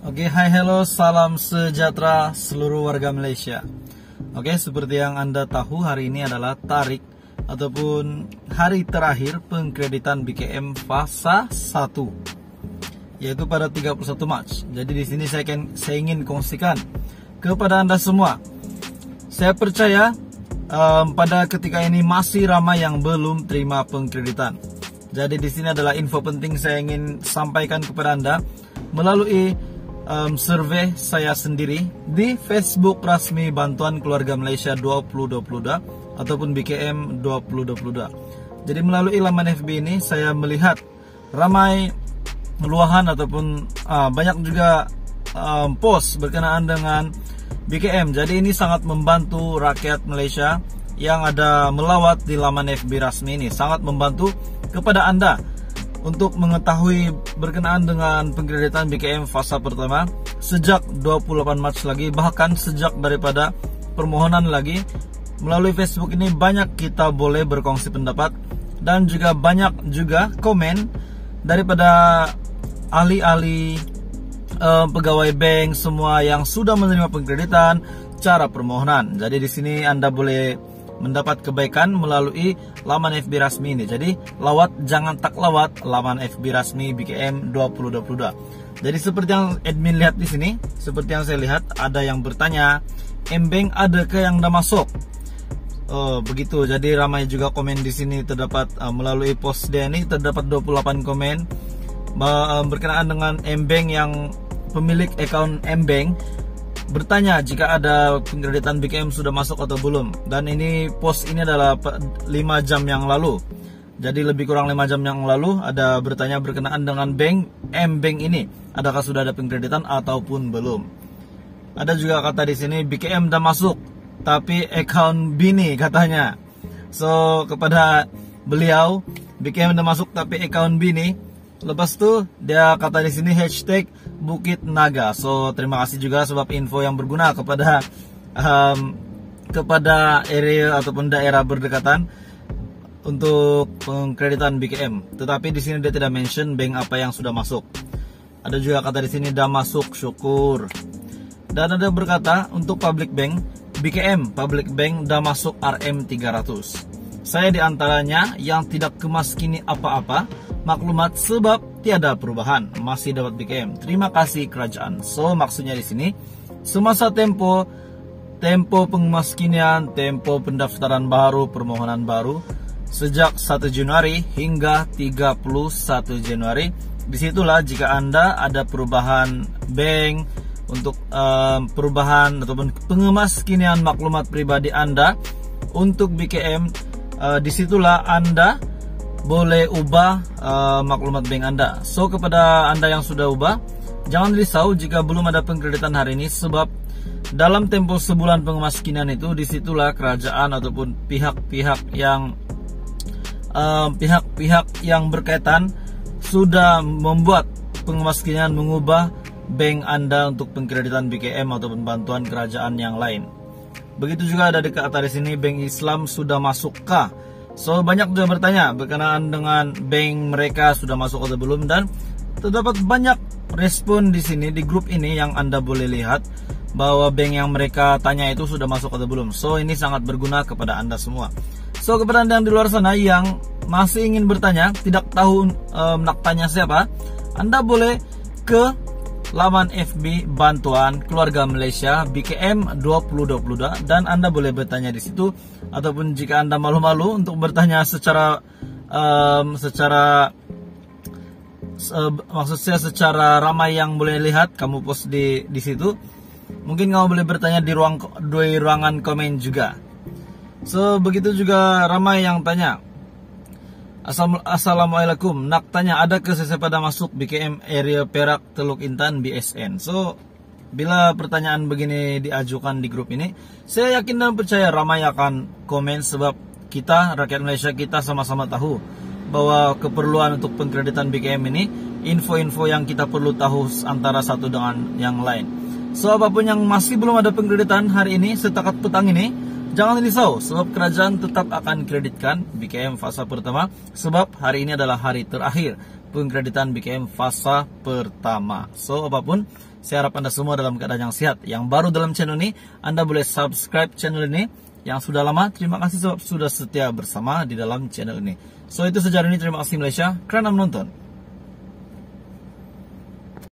Oke, hai hello, salam sejahtera seluruh warga Malaysia. Oke, seperti yang Anda tahu hari ini adalah tarik ataupun hari terakhir pengkreditan BKM fasa 1 yaitu pada 31 Mac. Jadi di sini saya, akan, saya ingin kongsikan kepada Anda semua. Saya percaya um, pada ketika ini masih ramai yang belum terima pengkreditan. Jadi di sini adalah info penting saya ingin sampaikan kepada Anda melalui um, survei saya sendiri di Facebook resmi Bantuan Keluarga Malaysia 2022 ataupun BKM 2022. Jadi melalui laman FB ini saya melihat ramai luahan ataupun uh, banyak juga um, post berkenaan dengan BKM. Jadi ini sangat membantu rakyat Malaysia yang ada melawat di laman FB resmi ini. Sangat membantu kepada Anda untuk mengetahui berkenaan dengan pengkreditan BKM fasa pertama sejak 28 Maret lagi bahkan sejak daripada permohonan lagi melalui Facebook ini banyak kita boleh berkongsi pendapat dan juga banyak juga komen daripada ahli-ahli uh, pegawai bank semua yang sudah menerima pengkreditan cara permohonan. Jadi di sini Anda boleh mendapat kebaikan melalui laman FB resmi ini. Jadi lawat jangan tak lawat laman FB resmi BKM 2022. Jadi seperti yang admin lihat di sini, seperti yang saya lihat ada yang bertanya, Embeng adakah yang sudah masuk? Oh, begitu. Jadi ramai juga komen di sini terdapat uh, melalui post dia ini terdapat 28 komen uh, berkenaan dengan Embeng yang pemilik account Embeng bertanya jika ada pengkreditan BKM sudah masuk atau belum. Dan ini post ini adalah 5 jam yang lalu. Jadi lebih kurang 5 jam yang lalu ada bertanya berkenaan dengan bank M Bank ini. Adakah sudah ada pengkreditan ataupun belum? Ada juga kata di sini BKM sudah masuk tapi account Bini katanya. So kepada beliau BKM sudah masuk tapi account Bini lepas itu dia kata di sini hashtag Bukit Naga. So terima kasih juga sebab info yang berguna kepada um, kepada area ataupun daerah berdekatan untuk pengkreditan BKM. Tetapi di sini dia tidak mention bank apa yang sudah masuk. Ada juga kata di sini sudah masuk, syukur. Dan ada berkata untuk public bank, BKM public bank sudah masuk RM 300. Saya di antaranya yang tidak kemaskini apa-apa maklumat sebab tiada perubahan masih dapat BKM. Terima kasih kerajaan. So maksudnya di sini semasa tempo tempo pengemaskinian, tempo pendaftaran baru, permohonan baru sejak 1 Januari hingga 31 Januari. Di situlah jika Anda ada perubahan bank untuk um, perubahan ataupun pengemaskinian maklumat pribadi Anda untuk BKM, uh, di situlah Anda boleh ubah uh, maklumat bank Anda. So kepada Anda yang sudah ubah, jangan risau jika belum ada pengkreditan hari ini sebab dalam tempo sebulan pengemaskinan itu di situlah kerajaan ataupun pihak-pihak yang uh, pihak-pihak uh, yang berkaitan sudah membuat pengemaskinan mengubah bank Anda untuk pengkreditan BKM ataupun bantuan kerajaan yang lain. Begitu juga ada dekat atas sini bank Islam sudah masukkah So banyak juga bertanya berkenaan dengan bank mereka sudah masuk atau belum dan terdapat banyak respon di sini di grup ini yang Anda boleh lihat bahwa bank yang mereka tanya itu sudah masuk atau belum. So ini sangat berguna kepada Anda semua. So kepada Anda yang di luar sana yang masih ingin bertanya, tidak tahu um, nak tanya siapa, Anda boleh ke laman FB Bantuan Keluarga Malaysia BKM 2022 dan Anda boleh bertanya di situ ataupun jika Anda malu-malu untuk bertanya secara um, secara uh, maksud saya secara ramai yang boleh lihat kamu post di di situ. Mungkin kamu boleh bertanya di ruang di ruangan komen juga. So begitu juga ramai yang tanya Assalamualaikum. Nak tanya ada ke pada masuk BKM area Perak Teluk Intan BSN. So bila pertanyaan begini diajukan di grup ini, saya yakin dan percaya ramai akan komen sebab kita rakyat Malaysia kita sama-sama tahu bahwa keperluan untuk pengkreditan BKM ini info-info yang kita perlu tahu antara satu dengan yang lain. So apa pun yang masih belum ada pengkreditan hari ini setakat petang ini Jangan risau, sebab kerajaan tetap akan kreditkan BKM fasa pertama sebab hari ini adalah hari terakhir pengkreditan BKM fasa pertama. So, apa pun, saya harap Anda semua dalam keadaan yang sehat. Yang baru dalam channel ini, Anda boleh subscribe channel ini. Yang sudah lama, terima kasih sebab sudah setia bersama di dalam channel ini. So, itu saja hari ini. Terima kasih Malaysia kerana menonton.